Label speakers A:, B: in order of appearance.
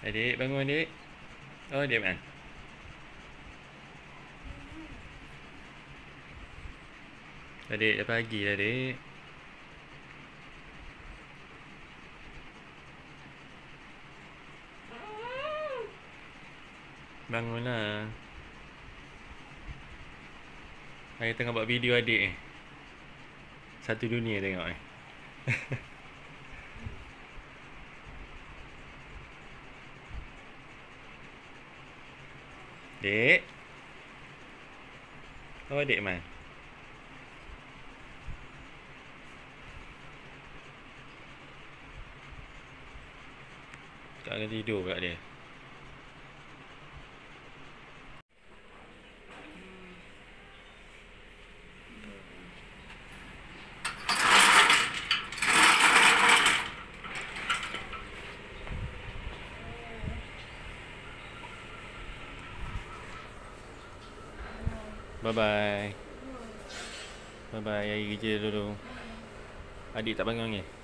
A: Adik, bangun adik. Oh, dia kan. Adik, dah pagi lah adik. Bangunlah. Saya tengah buat video adik ni. Satu dunia tengok ni. Dek. Oh, adik man. Tak akan tidur kat dia. Bye bye. Bye bye. Air kerja dulu. Adik tak bangun ni.